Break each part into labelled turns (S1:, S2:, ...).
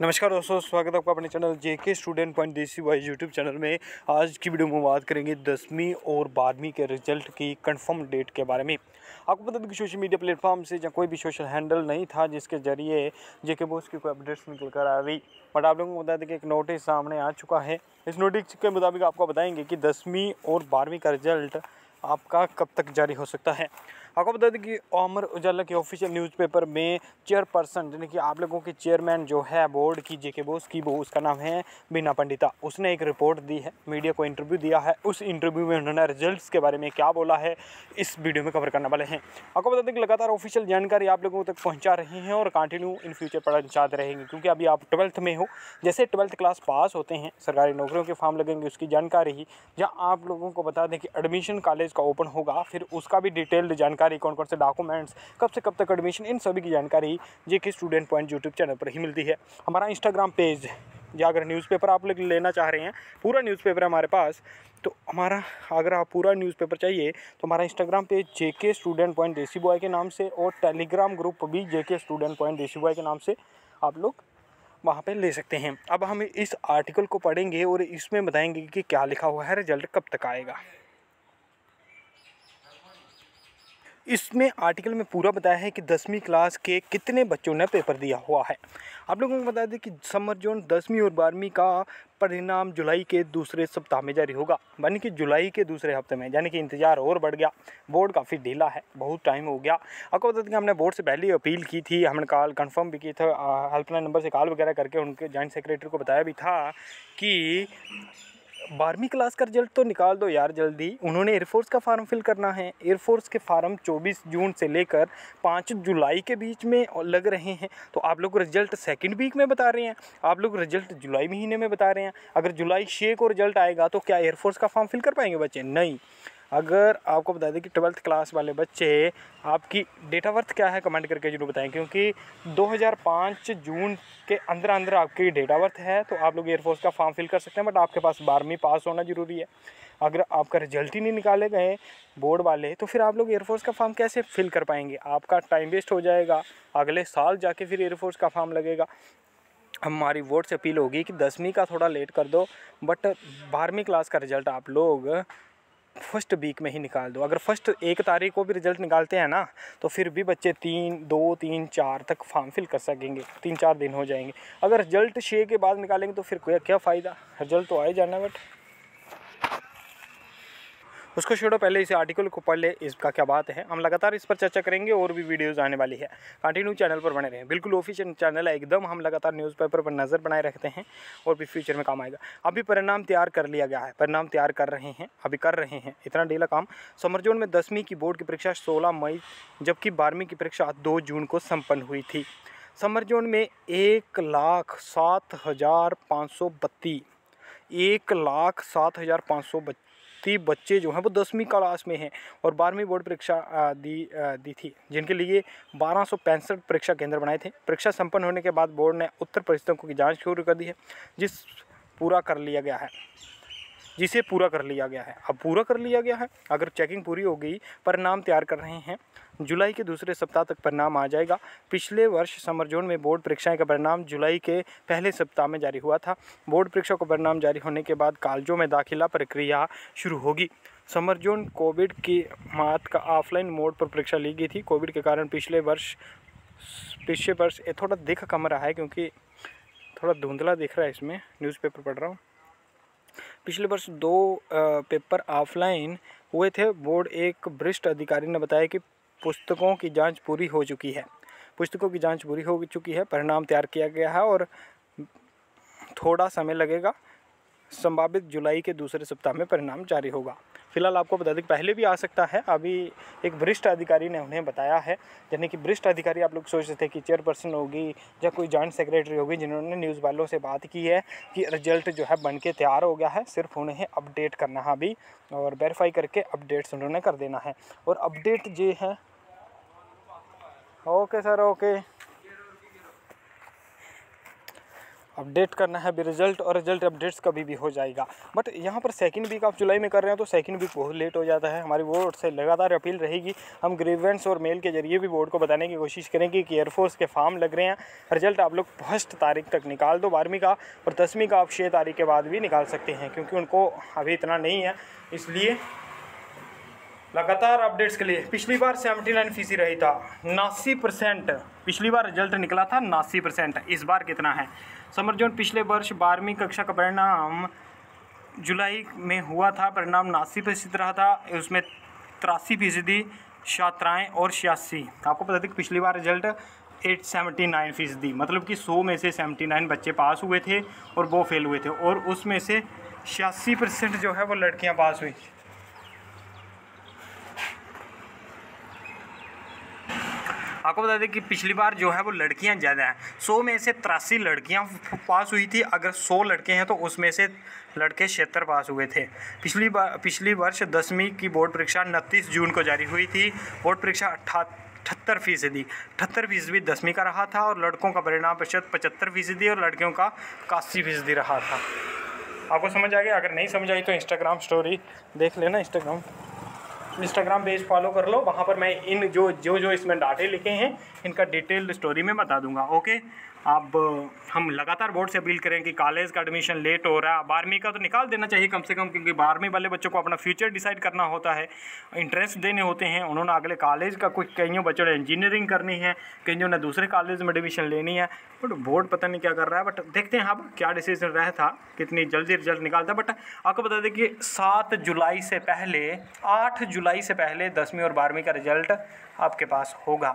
S1: नमस्कार दोस्तों, स्वागत है आपका अपने channel J K student point देसी वाई यूट्यूब चैनल में। आज की वीडियो में बात करेंगे दसवीं और बारहवीं के रिज़ल्ट की कंफर्म डेट के बारे में। आपको बता दें कि सोशल मीडिया प्लेटफॉर्म से या कोई भी सोशल हैंडल नहीं था, जिसके ज़रिए जे के बोस की कोई अपडेट्स निकल कर आ रही बट आप लोगों को बता दें कि एक नोटिस सामने आ चुका है। इस नोटिस के मुताबिक आपको बताएँगे कि दसवीं और बारहवीं का रिज़ल्ट आपका कब तक जारी हो सकता है। आपको बता दें कि अमर उजाला के ऑफिशियल न्यूज़पेपर में चेयरपर्सन यानी कि आप लोगों के चेयरमैन जो है बोर्ड की जेके बोस की, वो उसका नाम है बीना पंडिता। उसने एक रिपोर्ट दी है मीडिया को इंटरव्यू दिया है। उस इंटरव्यू में उन्होंने रिजल्ट्स के बारे में क्या बोला है, इस वीडियो में कवर करने वाले हैं। आपको बता दें कि लगातार ऑफिशियल जानकारी आप लोगों तक पहुँचा रहे हैं और कंटिन्यू इन फ्यूचर पहुँचाते रहेंगे, क्योंकि अभी आप ट्वेल्थ में हो। जैसे ट्वेल्थ क्लास पास होते हैं, सरकारी नौकरियों के फॉर्म लगेंगे, उसकी जानकारी ही। जहाँ आप लोगों को बता दें कि एडमिशन कॉलेज का ओपन होगा, फिर उसका भी डिटेल्ड जानकारी कौन कौन से डॉक्यूमेंट्स कब से कब तक एडमिशन इन सभी की जानकारी जे K student point YouTube channel पर ही मिलती है। हमारा इंस्टाग्राम पेज या अगर न्यूज़पेपर आप लोग लेना चाह रहे हैं, पूरा न्यूज़पेपर हमारे पास तो हमारा, अगर आप पूरा न्यूज़पेपर चाहिए तो हमारा इंस्टाग्राम पेज जे के स्टूडेंट पॉइंट देसी बॉय के नाम से और टेलीग्राम ग्रुप भी जे के स्टूडेंट पॉइंट देसी बॉय के नाम से आप लोग वहाँ पे ले सकते हैं। अब हम इस आर्टिकल को पढ़ेंगे और इसमें बताएँगे कि क्या लिखा हुआ है रिज़ल्ट कब तक आएगा। इसमें आर्टिकल में पूरा बताया है कि दसवीं क्लास के कितने बच्चों ने पेपर दिया हुआ है। आप लोगों को बता दें कि समर जोन दसवीं और बारहवीं का परिणाम जुलाई के दूसरे सप्ताह में जारी होगा। यानी कि जुलाई के दूसरे हफ़्ते में, यानी कि इंतज़ार और बढ़ गया। बोर्ड काफ़ी ढीला है, बहुत टाइम हो गया। आपको बता दें कि हमने बोर्ड से पहले अपील की थी, हमने कॉल कन्फर्म भी की था हेल्पलाइन नंबर से कॉल वगैरह करके उनके जॉइंट सेक्रेटरी को बताया भी था कि बारहवीं क्लास का रिज़ल्ट तो निकाल दो यार जल्दी। उन्होंने एयरफोर्स का फार्म फिल करना है। एयरफोर्स के फार्म 24 जून से लेकर 5 जुलाई के बीच में लग रहे हैं। तो आप लोग रिज़ल्ट सेकंड वीक में बता रहे हैं। आप लोग रिज़ल्ट जुलाई महीने में बता रहे हैं। अगर जुलाई छः को रिज़ल्ट आएगा तो क्या एयरफोर्स का फॉर्म फिल कर पाएँगे बच्चे? नहीं। अगर आपको बता दें कि ट्वेल्थ क्लास वाले बच्चे, आपकी डेट ऑफ़ बर्थ क्या है? कमेंट करके ज़रूर बताएँ, क्योंकि 2005 जून के अंदर अंदर आपकी डेट ऑफ़ बर्थ है तो आप लोग एयरफोर्स का फॉर्म फिल कर सकते हैं बट आपके पास बारहवीं पास होना ज़रूरी है। अगर आपका रिज़ल्ट ही नहीं निकाले गए बोर्ड वाले तो फिर आप लोग एयरफोर्स का फॉर्म कैसे फिल कर पाएँगे? आपका टाइम वेस्ट हो जाएगा, अगले साल जाके फिर एयरफोर्स का फॉर्म लगेगा। हमारी वोट से अपील होगी कि दसवीं का थोड़ा लेट कर दो बट बारहवीं क्लास का रिज़ल्ट आप लोग फ़र्स्ट वीक में ही निकाल दो। अगर फ़र्स्ट एक तारीख को भी रिज़ल्ट निकालते हैं ना तो फिर भी बच्चे तीन, दो, तीन, चार तक फॉर्म फिल कर सकेंगे। तीन, चार दिन हो जाएँगे। अगर रिज़ल्ट छः के बाद निकालेंगे तो फिर क्या फ़ायदा? रिज़ल्ट तो आए जाना बट उसको छोड़ो, पहले इस आर्टिकल को पढ़ ले, इसका क्या बात है? हम लगातार इस पर चर्चा करेंगे, और भी वीडियोज़ आने वाली है। कंटिन्यू चैनल पर बने रहें। बिल्कुल ऑफिशियल चैनल है, एकदम हम लगातार न्यूज़पेपर पर नज़र बनाए रखते हैं, और भी फ्यूचर में काम आएगा। अभी परिणाम तैयार कर लिया गया है। परिणाम तैयार कर रहे हैं, अभी कर रहे हैं। इतना डेला काम। समर जोन में दसवीं की बोर्ड की परीक्षा सोलह मई, जबकि बारहवीं की परीक्षा दो जून को संपन्न हुई थी। समर जोन में एक लाख सात हज़ार पाँच सौ बत्तीस एक लाख सात हज़ार पाँच सौ ती बच्चे जो हैं वो दसवीं क्लास में हैं और बारहवीं बोर्ड परीक्षा दी दी थी, जिनके लिए बारह परीक्षा केंद्र बनाए थे। परीक्षा संपन्न होने के बाद बोर्ड ने उत्तर परिस्थितियों की जाँच शुरू कर दी है, जिस पूरा कर लिया गया है, जिसे पूरा कर लिया गया है। अब पूरा कर लिया गया है, अगर चेकिंग पूरी हो गई, परिणाम तैयार कर रहे हैं जुलाई के दूसरे सप्ताह तक परिणाम आ जाएगा। पिछले वर्ष समर जोन में बोर्ड परीक्षाएँ का परिणाम जुलाई के पहले सप्ताह में जारी हुआ था। बोर्ड परीक्षा का परिणाम जारी होने के बाद कॉलेजों में दाखिला प्रक्रिया शुरू होगी। समर जोन कोविड की मात का ऑफलाइन मोड पर परीक्षा ली गई थी। कोविड के कारण पिछले वर्ष पिछले वर्ष ये थोड़ा दिख कम रहा है क्योंकि थोड़ा धुंधला दिख रहा है इसमें। न्यूज़पेपर पढ़ रहा हूँ। पिछले वर्ष दो पेपर ऑफलाइन हुए थे। बोर्ड एक वरिष्ठ अधिकारी ने बताया कि पुस्तकों की जाँच पूरी हो चुकी है। पुस्तकों की जाँच पूरी हो चुकी है, परिणाम तैयार किया गया है और थोड़ा समय लगेगा। संभावित जुलाई के दूसरे सप्ताह में परिणाम जारी होगा। फ़िलहाल आपको बता दें पहले भी आ सकता है। अभी एक वरिष्ठ अधिकारी ने उन्हें बताया है, यानी कि वरिष्ठ अधिकारी आप लोग सोचते थे कि चेयरपर्सन होगी या कोई जॉइंट सेक्रेटरी होगी जिन्होंने न्यूज़ वालों से बात की है कि रिज़ल्ट जो है बन के तैयार हो गया है, सिर्फ़ उन्हें अपडेट करना है अभी और वेरीफाई करके अपडेट्स उन्होंने कर देना है। और अपडेट जो है। ओके सर ओके अपडेट करना है रिज़ल्ट और रिज़ल्ट अपडेट्स कभी भी हो जाएगा। बट यहाँ पर सेकंड वीक आप जुलाई में कर रहे हैं तो सेकंड वीक बहुत लेट हो जाता है। हमारी बोर्ड से लगातार अपील रहेगी। हम ग्रीवेंस और मेल के ज़रिए भी बोर्ड को बताने की कोशिश करेंगे कि एयरफोर्स के फॉर्म लग रहे हैं। रिज़ल्ट आप लोग फ़र्स्ट तारीख तक निकाल दो, बारहवीं का, और दसवीं का आप छः तारीख के बाद भी निकाल सकते हैं, क्योंकि उनको अभी इतना नहीं है। इसलिए लगातार अपडेट्स के लिए पिछली बार सेवेंटी नाइन फ़ीसदी रही था। नासी परसेंट, पिछली बार रिज़ल्ट निकला था नासी परसेंट, इस बार कितना है? समर जोन पिछले वर्ष बारहवीं कक्षा का परिणाम जुलाई में हुआ था, परिणाम नासी फ़ीसदी रहा था, उसमें तिरासी फ़ीसदी छात्राएँ और छियासी। आपको पता था कि पिछली बार रिज़ल्ट एट सेवेंटी नाइन फ़ीसदी मतलब कि सौ में से सेवेंटी नाइन बच्चे पास हुए थे और वो फेल हुए थे, और उसमें से छियासी परसेंट जो है वो लड़कियाँ पास हुई। आपको बता दें कि पिछली बार जो है वो लड़कियाँ ज़्यादा हैं। सौ में से तिरासी लड़कियाँ पास हुई थी। अगर सौ लड़के हैं तो उसमें से लड़के छिहत्तर पास हुए थे। पिछली बार पिछली वर्ष दसवीं की बोर्ड परीक्षा उनतीस जून को जारी हुई थी। बोर्ड परीक्षा अठहत्तर फ़ीसदी। अठहत्तर फ़ीसदी दसवीं का रहा था और लड़कों का परिणाम प्रतिशत पचहत्तर फ़ीसदी और लड़कियों का इक्यासी फ़ीसदी रहा था। आपको समझ आ गया? अगर नहीं समझ आई तो इंस्टाग्राम स्टोरी देख लेना। इंस्टाग्राम इंस्टाग्राम पेज फॉलो कर लो। वहाँ पर मैं इन जो जो जो इसमें डाटे लिखे हैं, इनका डिटेल स्टोरी में बता दूँगा ओके अब हम लगातार बोर्ड से अपील करें कि कॉलेज का एडमिशन लेट हो रहा है। बारहवीं का तो निकाल देना चाहिए कम से कम, क्योंकि बारहवीं वाले बच्चों को अपना फ्यूचर डिसाइड करना होता है। इंट्रेंस देने होते हैं, उन्होंने अगले कॉलेज का कुछ कईयों बच्चों ने इंजीनियरिंग करनी है, कईयों ने दूसरे कॉलेज में एडमिशन लेनी है। बट बोर्ड पता नहीं क्या कर रहा है बट देखते हैं अब क्या डिसीज़न रहा था, कितनी जल्दी रिज़ल्ट निकालता बट आपको बता दें कि सात जुलाई से पहले, आठ जुलाई से पहले दसवीं और बारहवीं का रिज़ल्ट आपके पास होगा।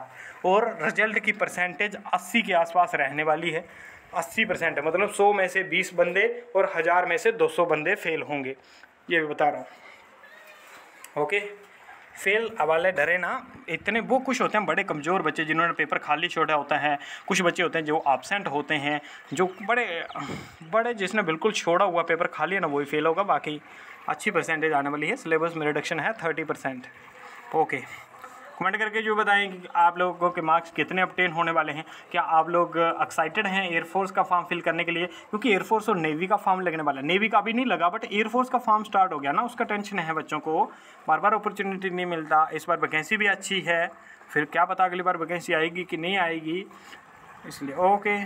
S1: और रिज़ल्ट की परसेंटेज 80 के आसपास रहने वाली है। 80 परसेंट है मतलब सौ में से 20 बंदे और हज़ार में से 200 बंदे फेल होंगे। ये भी बता रहा हूँ। ओके? फेल वाले डरे ना। इतने, वो कुछ होते हैं बड़े कमज़ोर बच्चे जिन्होंने पेपर खाली छोड़ा होता है। कुछ बच्चे होते हैं जो एबसेंट होते हैं, जो बड़े बड़े जिसने बिल्कुल छोड़ा हुआ पेपर खाली है ना, वही फेल होगा। बाकी अच्छी परसेंटेज आने वाली है। सिलेबस में रिडक्शन है थर्टी परसेंट। ओके? कमेंट करके जो बताएँ कि आप लोगों के मार्क्स कितने अपटेन होने वाले हैं। क्या आप लोग एक्साइटेड हैं एयरफोर्स का फॉर्म फिल करने के लिए? क्योंकि एयरफोर्स और नेवी का फॉर्म लगने वाला है। नेवी का भी नहीं लगा बट एयरफोर्स का फॉर्म स्टार्ट हो गया ना, उसका टेंशन है बच्चों को। बार बार अपॉर्चुनिटी नहीं मिलता। इस बार वैकेंसी भी अच्छी है। फिर क्या पता अगली बार वैकेंसी आएगी कि नहीं आएगी। इसलिए ओके